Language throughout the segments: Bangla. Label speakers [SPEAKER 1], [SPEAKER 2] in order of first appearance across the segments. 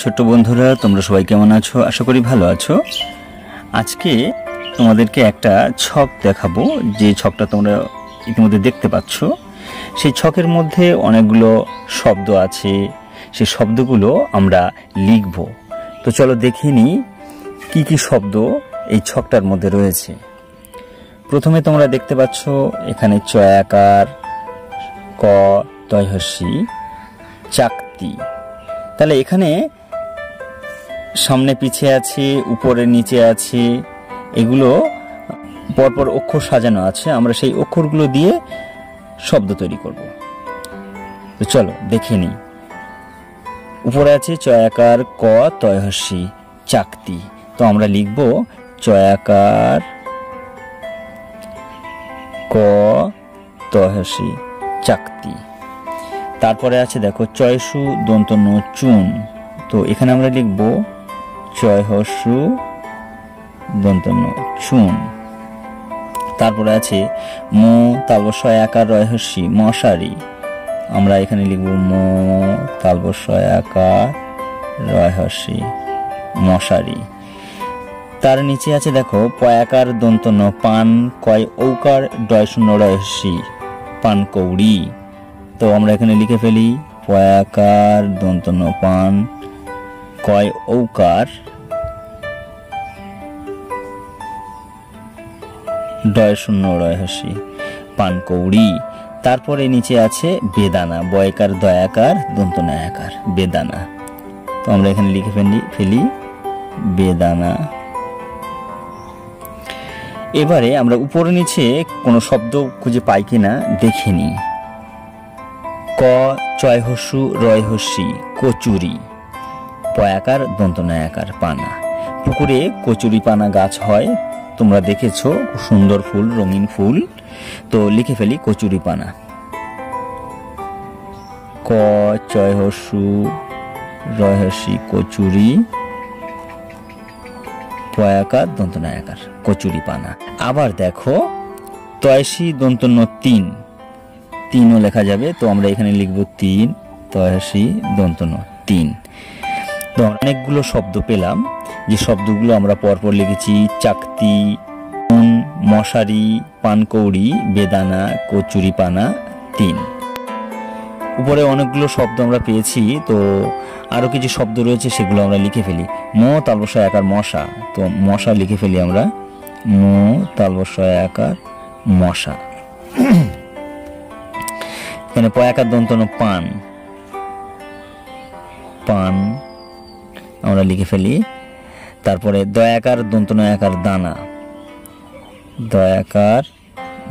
[SPEAKER 1] ছোট্ট বন্ধুরা, তোমরা সবাই কেমন আছো? আশা করি ভালো আছো। আজকে তোমাদেরকে একটা ছক দেখাবো। যে ছকটা তোমরা ইতিমধ্যে দেখতে পাচ্ছ, সেই ছকের মধ্যে অনেকগুলো শব্দ আছে। সেই শব্দগুলো আমরা লিখব। তো চলো দেখে নিই কী কী শব্দ এই ছকটার মধ্যে রয়েছে। প্রথমে তোমরা দেখতে পাচ্ছ, এখানে চয়াকার ক তয়হসি চাকতি। তাহলে এখানে সামনে পিছিয়ে আছে, উপরে নিচে আছে। এগুলো পরপর অক্ষর সাজানো আছে। আমরা সেই অক্ষরগুলো দিয়ে শব্দ তৈরি করব। তো চলো, দেখে নিই। উপরে আছে চয়াকার ক, তয়হসি, চাকতি। তো আমরা লিখব চয়াকার ক তহসি চাকতি। তারপরে আছে দেখো চয়সু দন্তন্য চুন। তো এখানে আমরা লিখব চয়হসু দন্তন্য চুন। তারপরে আছে মো তালবস্বয় আকার রয়হসি মশারি। আমরা এখানে লিখব মো তালবস্বয় আকার রয়হসি মশারি। তার নিচে আছে দেখো, পয়াকার দন্তন্য পান কয় ঔকার, ডয় শূন্য রয়সি পান কৌড়ি। তো আমরা এখানে লিখে ফেলি, পয়াকার দন্তন্য পান কয় ঔকার? ডয় শূন্য রয়সি পান কৌড়ি। তারপরে নিচে আছে বেদানা, বয়কার দয়াকার দন্ত নয়াকার বেদানা। তো আমরা এখানে লিখে ফেলি ফেলি বেদানা। এবারে আমরা উপরে নিচে কোনো শব্দ খুঁজে পাই কিনা দেখে নিই। ক, চয়হসু, রয়হসি, কচুরি। পয়াকার, দন্তনায়াকার পানা। পুকুরে কচুরি পানা গাছ হয়। তোমরা দেখেছ সুন্দর ফুল, রঙিন ফুল। তো লিখে ফেলি কচুরি পানা। ক, চয়হসু, রয়হসি কচুরি। পয়াকার, দন্তনায়াকার, কচুরি পানা। আবার দেখো, তয়সি দন্তন্য তিন তিনও লেখা যাবে, তো আমরা এখানে লিখব তিন, তয়াসি দন্তন্য তিন অনেকগুলো শব্দ পেলাম। যে শব্দগুলো আমরা পরপর লিখেছি, চাকতি উন মশারি, পানকৌড়ি, বেদানা কচুরি পানা তিন। উপরে অনেকগুলো শব্দ আমরা পেয়েছি, তো আরও কিছু শব্দ রয়েছে, সেগুলো আমরা লিখে ফেলি। ম তালবসা একার মশা। তো মশা লিখে ফেলি আমরা। ম তালবসা একার মশা। এখানে পয়াকার দন্তন পান। পান আমরা লিখে ফেলি। তারপরে দয়াকার, দন্তনয়াকার, দানা। দয়াকার,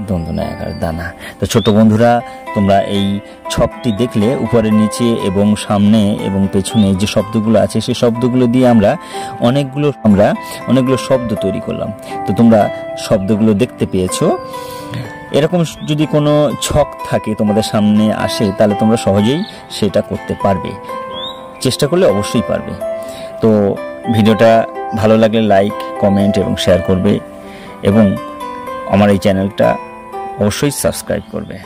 [SPEAKER 1] দন্তনায়াকার, দানা। তো ছোট বন্ধুরা, তোমরা এই ছকটি দেখলে, উপরে, নিচে এবং সামনে এবং পেছনে যে শব্দগুলো আছে, সেই শব্দগুলো দিয়ে আমরা অনেকগুলো আমরা অনেকগুলো শব্দ তৈরি করলাম। তো তোমরা শব্দগুলো দেখতে পেয়েছ। এরকম যদি কোনো ছক থাকে তোমাদের সামনে আসে, তাহলে তোমরা সহজেই সেটা করতে পারবে। চেষ্টা করলে অবশ্যই পারবে। তো ভিডিওটা ভালো লাগলে লাইক কমেন্ট এবং শেয়ার করবে এবং আমার এই চ্যানেলটা অবশ্যই সাবস্ক্রাইব করবে।